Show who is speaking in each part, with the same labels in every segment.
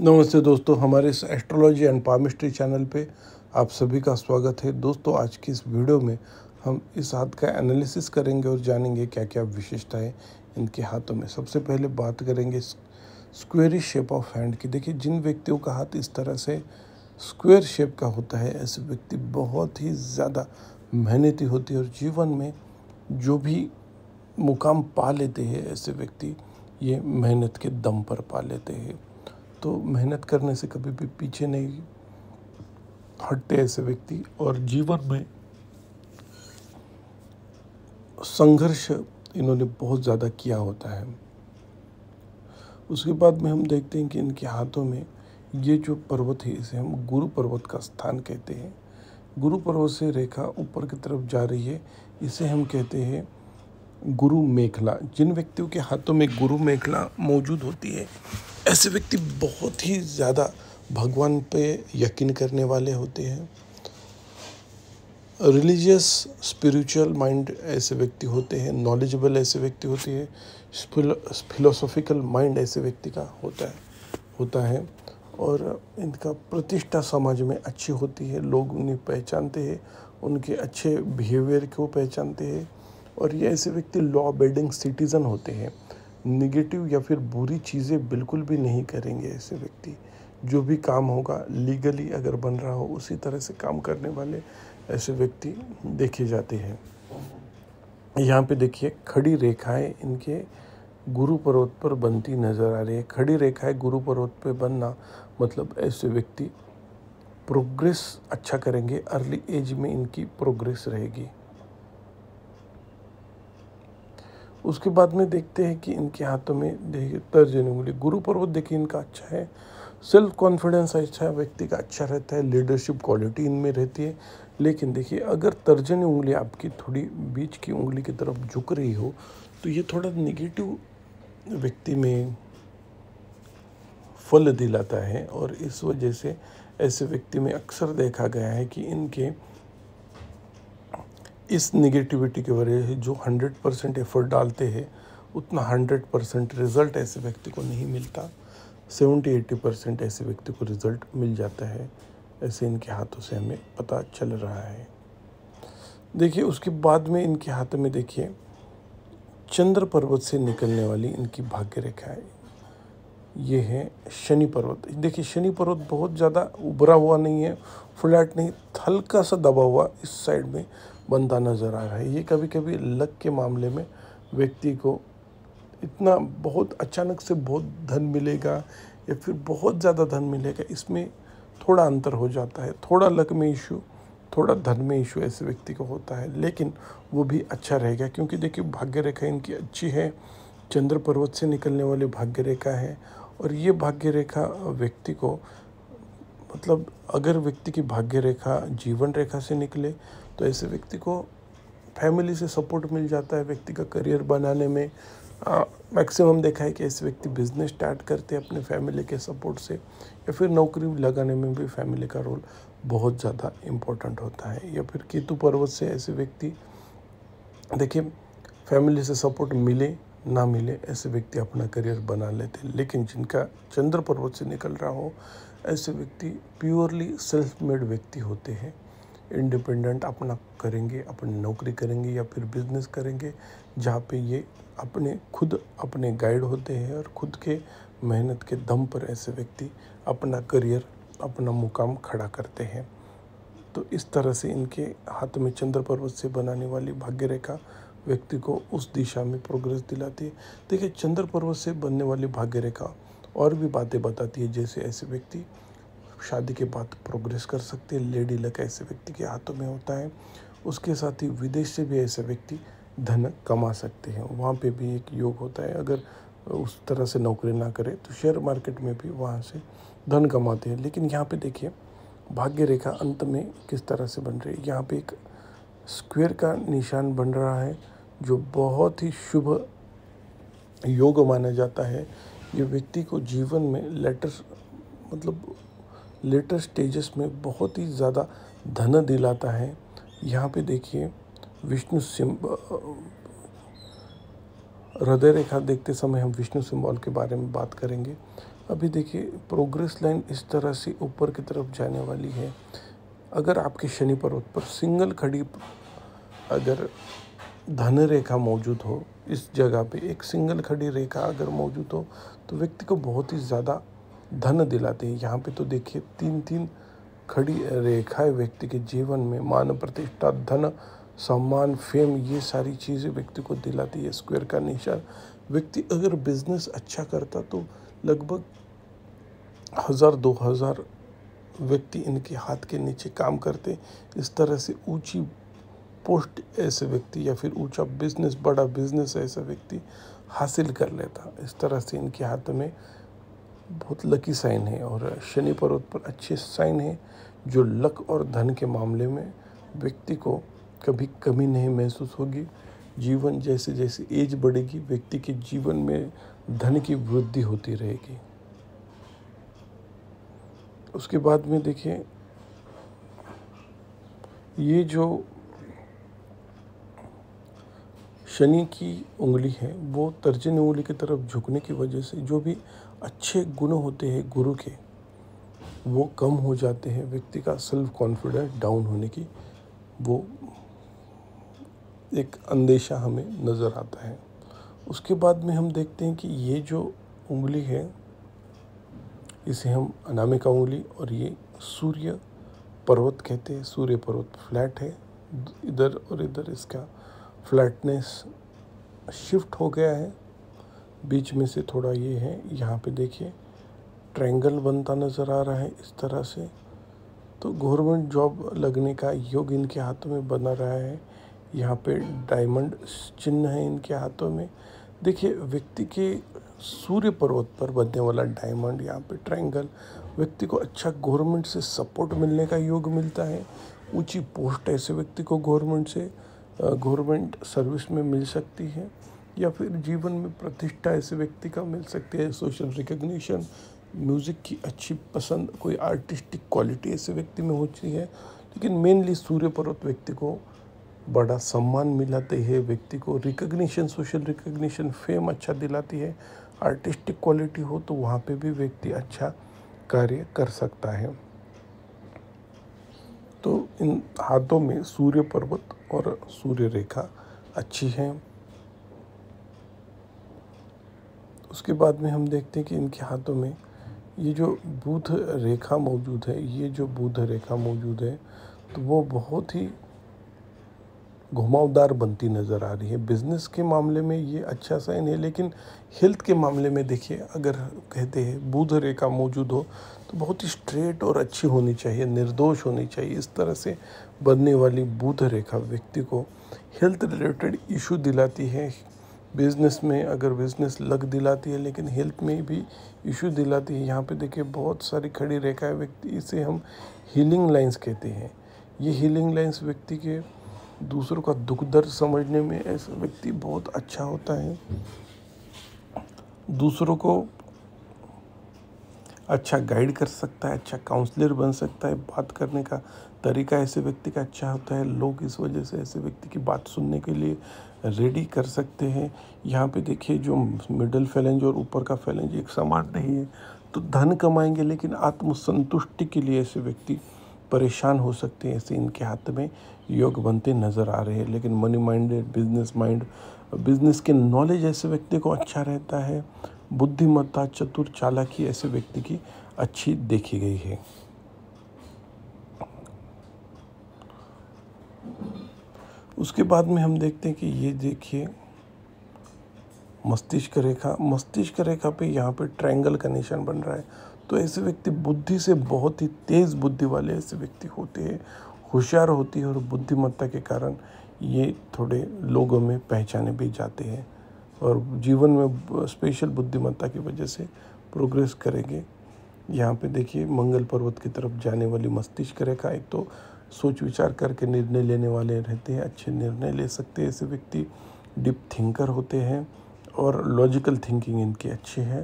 Speaker 1: नमस्ते दोस्तों, हमारे इस एस्ट्रोलॉजी एंड पामिस्ट्री चैनल पे आप सभी का स्वागत है। दोस्तों, आज की इस वीडियो में हम इस हाथ का एनालिसिस करेंगे और जानेंगे क्या क्या विशेषताएँ इनके हाथों में। सबसे पहले बात करेंगे स्क्वेरी शेप ऑफ़ हैंड की। देखिए, जिन व्यक्तियों का हाथ इस तरह से स्क्वेयर शेप का होता है, ऐसे व्यक्ति बहुत ही ज़्यादा मेहनती होती है और जीवन में जो भी मुकाम पा लेते हैं, ऐसे व्यक्ति ये मेहनत के दम पर पा लेते हैं। तो मेहनत करने से कभी भी पीछे नहीं हटते ऐसे व्यक्ति। और जीवन में संघर्ष इन्होंने बहुत ज़्यादा किया होता है। उसके बाद में हम देखते हैं कि इनके हाथों में ये जो पर्वत है, इसे हम गुरु पर्वत का स्थान कहते हैं। गुरु पर्वत से रेखा ऊपर की तरफ़ जा रही है। इसे हम कहते हैं गुरु मेखला, जिन व्यक्तियों के हाथों में गुरु मेखला मौजूद होती है, ऐसे व्यक्ति बहुत ही ज़्यादा भगवान पे यकीन करने वाले होते हैं। रिलीजियस, स्पिरिचुअल माइंड ऐसे व्यक्ति होते हैं, नॉलेजेबल ऐसे व्यक्ति होते हैं फिलोसॉफिकल माइंड ऐसे व्यक्ति का होता है होता है। और इनका प्रतिष्ठा समाज में अच्छी होती है, लोग उन्हें पहचानते हैं, उनके अच्छे बिहेवियर को पहचानते हैं। और ये ऐसे व्यक्ति लॉ बेडिंग सिटीज़न होते हैं। निगेटिव या फिर बुरी चीज़ें बिल्कुल भी नहीं करेंगे ऐसे व्यक्ति। जो भी काम होगा लीगली अगर बन रहा हो, उसी तरह से काम करने वाले ऐसे व्यक्ति देखे जाते हैं। यहाँ पे देखिए, खड़ी रेखाएँ इनके गुरु पर्वत पर बनती नज़र आ रही है। खड़ी रेखाएँ गुरु पर्वत पर बनना मतलब ऐसे व्यक्ति प्रोग्रेस अच्छा करेंगे। अर्ली एज में इनकी प्रोग्रेस रहेगी। उसके बाद में देखते हैं कि इनके हाथों में तर्जनी उंगली गुरु पर्वत देखिए, इनका अच्छा है। सेल्फ कॉन्फिडेंस अच्छा है, व्यक्ति का अच्छा रहता है लीडरशिप क्वालिटी इनमें रहती है। लेकिन देखिए, अगर तर्जनी उंगली आपकी थोड़ी बीच की उंगली की तरफ़ झुक रही हो तो ये थोड़ा निगेटिव व्यक्ति में फल दिलाता है। और इस वजह से ऐसे व्यक्ति में अक्सर देखा गया है कि इनके इस निगेटिविटी की वजह से जो हंड्रेड परसेंट एफर्ट डालते हैं, उतना हंड्रेड परसेंट रिज़ल्ट ऐसे व्यक्ति को नहीं मिलता। सेवेंटी एट्टी परसेंट ऐसे व्यक्ति को रिज़ल्ट मिल जाता है, ऐसे इनके हाथों से हमें पता चल रहा है। देखिए, उसके बाद में इनके हाथों में देखिए, चंद्र पर्वत से निकलने वाली इनकी भाग्य रेखा है। ये है शनि पर्वत। देखिए, शनि पर्वत बहुत ज़्यादा उभरा हुआ नहीं है फ्लैट नहीं, हल्का सा दबा हुआ इस साइड में। बनता नज़र आ रहा है। ये कभी कभी लक के मामले में व्यक्ति को इतना बहुत अचानक से बहुत धन मिलेगा या फिर बहुत ज़्यादा धन मिलेगा, इसमें थोड़ा अंतर हो जाता है। थोड़ा लक में इशू थोड़ा धन में इशू ऐसे व्यक्ति को होता है। लेकिन वो भी अच्छा रहेगा क्योंकि देखिए भाग्य रेखा इनकी अच्छी है, चंद्र पर्वत से निकलने वाली भाग्य रेखा है और ये भाग्य रेखा व्यक्ति को मतलब अगर व्यक्ति की भाग्य रेखा जीवन रेखा से निकले तो ऐसे व्यक्ति को फैमिली से सपोर्ट मिल जाता है व्यक्ति का करियर बनाने में। मैक्सिमम देखा है कि ऐसे व्यक्ति बिज़नेस स्टार्ट करते हैं अपने फैमिली के सपोर्ट से, या फिर नौकरी लगाने में भी फैमिली का रोल बहुत ज़्यादा इम्पोर्टेंट होता है, या फिर केतु पर्वत से ऐसे व्यक्ति, देखिए फैमिली से सपोर्ट मिले, ना मिले, ऐसे व्यक्ति अपना करियर बना लेते लेकिन जिनका चंद्र पर्वत से निकल रहा हो, ऐसे व्यक्ति प्योरली सेल्फ मेड व्यक्ति होते हैं। इंडिपेंडेंट अपना करेंगे, अपनी नौकरी करेंगे या फिर बिज़नेस करेंगे, जहाँ पे ये अपने, खुद अपने गाइड होते हैं और खुद के मेहनत के दम पर ऐसे व्यक्ति अपना करियर अपना मुकाम खड़ा करते हैं। तो इस तरह से इनके हाथ में चंद्र पर्वत से बनाने वाली भाग्य रेखा व्यक्ति को उस दिशा में प्रोग्रेस दिलाती है। देखिए, चंद्र पर्वत से बनने वाली भाग्य रेखा और भी बातें बताती है, जैसे ऐसे व्यक्ति शादी के बाद प्रोग्रेस कर सकते हैं। लेडी लक ऐसे व्यक्ति के हाथों में होता है। उसके साथ ही विदेश से भी ऐसे व्यक्ति धन कमा सकते हैं। वहाँ पे भी एक योग होता है। अगर उस तरह से नौकरी ना करे तो शेयर मार्केट में भी वहाँ से धन कमाते हैं। लेकिन यहाँ पे देखिए, भाग्य रेखा अंत में किस तरह से बन रही है? यहाँ पे एक स्क्वेयर का निशान बन रहा है, जो बहुत ही शुभ योग माना जाता है। ये व्यक्ति को जीवन में लेटर मतलब लेटर स्टेजेस में बहुत ही ज़्यादा धन दिलाता है। यहाँ पे देखिए, विष्णु सिम हृदय रेखा देखते समय हम विष्णु सिम्बॉल के बारे में बात करेंगे। अभी देखिए प्रोग्रेस लाइन इस तरह से ऊपर की तरफ़ जाने वाली है। अगर आपके शनि पर्वत पर सिंगल खड़ी अगर धन रेखा मौजूद हो, इस जगह पे एक सिंगल खड़ी रेखा अगर मौजूद हो तो व्यक्ति को बहुत ही ज़्यादा धन दिलाते हैं। यहाँ पे तो देखिए तीन तीन खड़ी रेखाएँ व्यक्ति के जीवन में, मान प्रतिष्ठा, धन, सम्मान, फेम, ये सारी चीज़ें व्यक्ति को दिलाती है। स्क्वायर का निशान, व्यक्ति अगर बिज़नेस अच्छा करता तो लगभग हज़ार, दो हज़ार व्यक्ति इनके हाथ के नीचे काम करते। इस तरह से ऊँची पोस्ट ऐसे व्यक्ति या फिर ऊँचा बिज़नेस, बड़ा बिज़नेस ऐसा व्यक्ति हासिल कर लेता। इस तरह से इनके हाथ में बहुत लकी साइन है और शनि पर्वत पर अच्छे साइन है जो लक और धन के मामले में व्यक्ति को कभी कमी नहीं महसूस होगी। जीवन जैसे जैसे एज बढ़ेगी, व्यक्ति के जीवन में धन की वृद्धि होती रहेगी। उसके बाद में देखिए, ये जो शनि की उंगली है, वो तर्जनी उंगली की तरफ़ झुकने की वजह से जो भी अच्छे गुण होते हैं गुरु के, वो कम हो जाते हैं, व्यक्ति का सेल्फ कॉन्फिडेंस डाउन होने की, वो एक अंदेशा हमें नज़र आता है। उसके बाद में हम देखते हैं कि ये जो उंगली है, इसे हम अनामिका उंगली और ये सूर्य पर्वत कहते हैं, सूर्य पर्वत फ्लैट है, इधर और इधर इसका फ्लैटनेस शिफ्ट हो गया है। बीच में से थोड़ा ये है, यहाँ पे देखिए, ट्रायंगल बनता नज़र आ रहा है इस तरह से। तो गवर्नमेंट जॉब लगने का योग इनके हाथों में बना रहा है। यहाँ पे डायमंड चिन्ह है इनके हाथों में। देखिए, व्यक्ति के सूर्य पर्वत पर बनने वाला डायमंड, यहाँ पे ट्रायंगल, व्यक्ति को अच्छा गवर्नमेंट से सपोर्ट मिलने का योग मिलता है। ऊँची पोस्ट ऐसे व्यक्ति को गवर्नमेंट से गवर्नमेंट सर्विस में मिल सकती है। या फिर जीवन में प्रतिष्ठा ऐसे व्यक्ति का मिल सकती है सोशल रिकग्निशन म्यूज़िक की अच्छी पसंद, कोई आर्टिस्टिक क्वालिटी ऐसे व्यक्ति में होती है। लेकिन मेनली सूर्य पर्वत व्यक्ति को बड़ा सम्मान मिलाते हैं, व्यक्ति को रिकग्निशन सोशल रिकग्निशन फेम अच्छा दिलाती है। आर्टिस्टिक क्वालिटी हो तो वहाँ पे भी व्यक्ति अच्छा कार्य कर सकता है। तो इन हाथों में सूर्य पर्वत और सूर्य रेखा अच्छी है। उसके बाद में हम देखते हैं कि इनके हाथों में ये जो बुध रेखा मौजूद है, ये जो बुध रेखा मौजूद है तो वो बहुत ही घुमावदार बनती नज़र आ रही है। बिज़नेस के मामले में ये अच्छा साइन है, लेकिन हेल्थ के मामले में देखिए, अगर कहते हैं बुध रेखा मौजूद हो तो बहुत ही स्ट्रेट और अच्छी होनी चाहिए, निर्दोष होनी चाहिए। इस तरह से बनने वाली बुध रेखा व्यक्ति को हेल्थ रिलेटेड इशू दिलाती है बिज़नेस में अगर बिज़नेस लग दिलाती है, लेकिन हेल्थ में भी इशू दिलाती है, यहाँ पे देखिए बहुत सारी खड़ी रेखाएँ व्यक्ति, इसे हम हीलिंग लाइंस कहते हैं। ये हीलिंग लाइंस व्यक्ति के दूसरों का दुख दर्द समझने में ऐसा व्यक्ति बहुत अच्छा होता है। दूसरों को अच्छा गाइड कर सकता है अच्छा काउंसलर बन सकता है बात करने का। तरीका ऐसे व्यक्ति का अच्छा होता है, लोग इस वजह से ऐसे व्यक्ति की बात सुनने के लिए रेडी कर सकते हैं। यहाँ पे देखिए जो मिडल फैलेंज और ऊपर का फैलेंज एक समान नहीं है तो धन कमाएँगे लेकिन आत्मसंतुष्टि के लिए ऐसे व्यक्ति परेशान हो सकते हैं। ऐसे इनके हाथ में योग बनते नज़र आ रहे हैं, लेकिन money minded business mind business के नॉलेज ऐसे व्यक्ति को अच्छा रहता है। बुद्धिमत्ता चतुर चालाकी ऐसे व्यक्ति की अच्छी देखी गई है। उसके बाद में हम देखते हैं कि ये देखिए, मस्तिष्क रेखा। मस्तिष्क रेखा पे यहाँ पे ट्रायंगल का निशान बन रहा है। तो ऐसे व्यक्ति बुद्धि से बहुत ही तेज़ बुद्धि वाले ऐसे व्यक्ति होते हैं। होशियार होती है और बुद्धिमत्ता के कारण ये थोड़े लोगों में पहचाने भी जाते हैं। और जीवन में स्पेशल बुद्धिमत्ता की वजह से प्रोग्रेस करेंगे। यहाँ पे देखिए, मंगल पर्वत की तरफ़ जाने वाली मस्तिष्क रेखा एक तो सोच विचार करके निर्णय लेने वाले रहते हैं, अच्छे निर्णय ले सकते हैं। ऐसे व्यक्ति डीप थिंकर होते हैं और लॉजिकल थिंकिंग इनकी अच्छी है।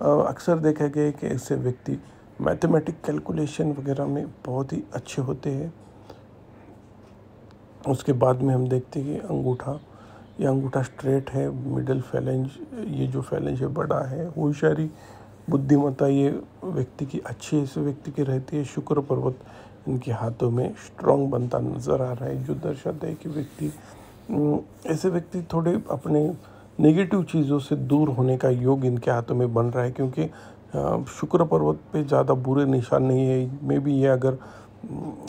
Speaker 1: अक्सर देखा गया कि ऐसे व्यक्ति मैथमेटिक कैलकुलेशन वगैरह में बहुत ही अच्छे होते हैं। उसके बाद में हम देखते हैं कि अंगूठा ये अंगूठा स्ट्रेट है मिडल फैलेंज ये जो फैलेंज है, बड़ा है, होशियारी, बुद्धिमत्ता, ये व्यक्ति की, अच्छी ऐसे व्यक्ति की रहती है, शुक्र पर्वत इनके हाथों में स्ट्रांग बनता नज़र आ रहा है, जो दर्शाता है कि व्यक्ति ऐसे व्यक्ति थोड़े अपने नेगेटिव चीज़ों से दूर होने का योग इनके हाथों में बन रहा है, क्योंकि शुक्र पर्वत पे ज़्यादा बुरे निशान नहीं है मे भी ये अगर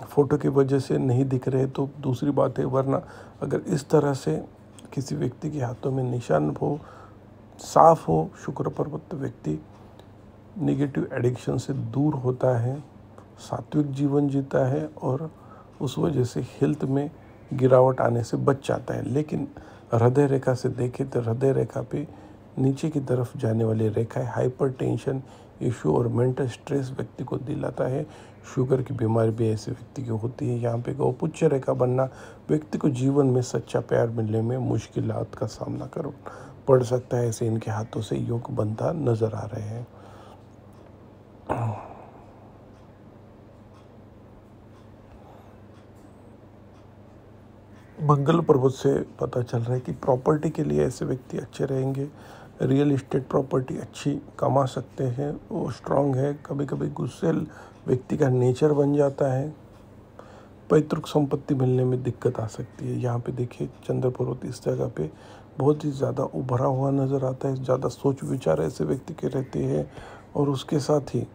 Speaker 1: फ़ोटो की वजह से नहीं दिख रहे तो दूसरी बात है, वरना अगर इस तरह से किसी व्यक्ति के हाथों में निशान हो, साफ़ हो शुक्र पर्वत व्यक्ति नेगेटिव एडिक्शन से दूर होता है, सात्विक जीवन जीता है और उस वजह से हेल्थ में गिरावट आने से बच जाता है। लेकिन हृदय रेखा से देखें तो हृदय रेखा पे नीचे की तरफ़ जाने वाली रेखा है। हाइपर टेंशन इशू और मेंटल स्ट्रेस व्यक्ति को दिलाता है। शुगर की बीमारी भी ऐसे व्यक्ति की होती है। यहाँ पे गौपुच्छ रेखा बनना व्यक्ति को जीवन में सच्चा प्यार मिलने में मुश्किल का सामना कर पड़ सकता है। ऐसे इनके हाथों से योग बनता नज़र आ रहे हैं। मंगल पर्वत से पता चल रहा है कि प्रॉपर्टी के लिए ऐसे व्यक्ति अच्छे रहेंगे। रियल इस्टेट प्रॉपर्टी अच्छी कमा सकते हैं, वो स्ट्रांग है। कभी कभी गुस्से व्यक्ति का नेचर बन जाता है। पैतृक संपत्ति मिलने में दिक्कत आ सकती है। यहाँ पे देखिए, चंद्र पर्वत इस जगह पे बहुत ही ज़्यादा उभरा हुआ नज़र आता है। ज़्यादा सोच विचार ऐसे व्यक्ति के रहते हैं और उसके साथ ही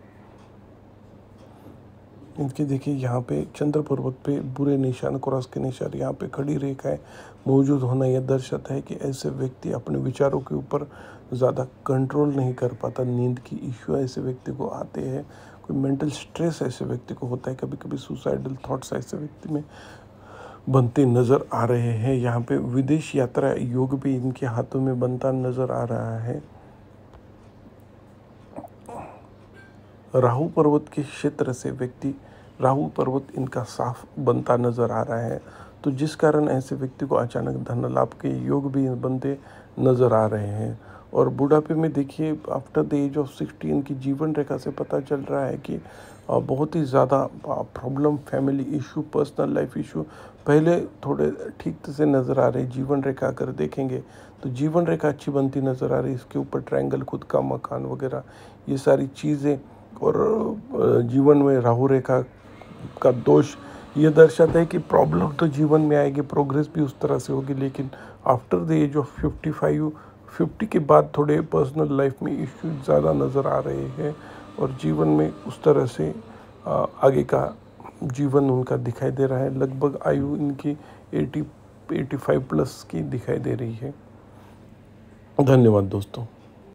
Speaker 1: इनके देखिए, यहाँ पे चंद्र पर्वत पे बुरे निशान, क्रॉस के निशान यहाँ पे खड़ी रेखाएँ मौजूद होना यह दर्शाता है कि ऐसे व्यक्ति अपने विचारों के ऊपर ज़्यादा कंट्रोल नहीं कर पाता। नींद की इश्यू ऐसे व्यक्ति को आते हैं, कोई मेंटल स्ट्रेस ऐसे व्यक्ति को होता है कभी कभी सुसाइडल थाट्स ऐसे व्यक्ति में बनते नज़र आ रहे हैं। यहाँ पे विदेश यात्रा योग भी इनके हाथों में बनता नज़र आ रहा है। राहु पर्वत के क्षेत्र से व्यक्ति, राहु पर्वत इनका साफ़ बनता नज़र आ रहा है। तो जिस कारण ऐसे व्यक्ति को अचानक धन लाभ के योग भी बनते नज़र आ रहे हैं। और बुढ़ापे में देखिए after the age of sixty इनकी जीवन रेखा से पता चल रहा है कि बहुत ही ज़्यादा problem family issue personal life issue पहले थोड़े ठीक से नज़र आ रहे, जीवन रेखा अगर देखेंगे तो जीवन रेखा अच्छी बनती नज़र आ रही, इसके ऊपर ट्रायंगल खुद का मकान वगैरह, ये सारी चीज़ें और जीवन में राहु रेखा का दोष ये दर्शाता है कि प्रॉब्लम तो जीवन में आएगी प्रोग्रेस भी उस तरह से होगी, लेकिन after the age of fifty five fifty के बाद थोड़े पर्सनल लाइफ में इश्यूज़ ज़्यादा नज़र आ रहे हैं और जीवन में उस तरह से आगे का जीवन उनका दिखाई दे रहा है। लगभग आयु इनकी एटी एटी फाइव प्लस की दिखाई दे रही है। धन्यवाद दोस्तों।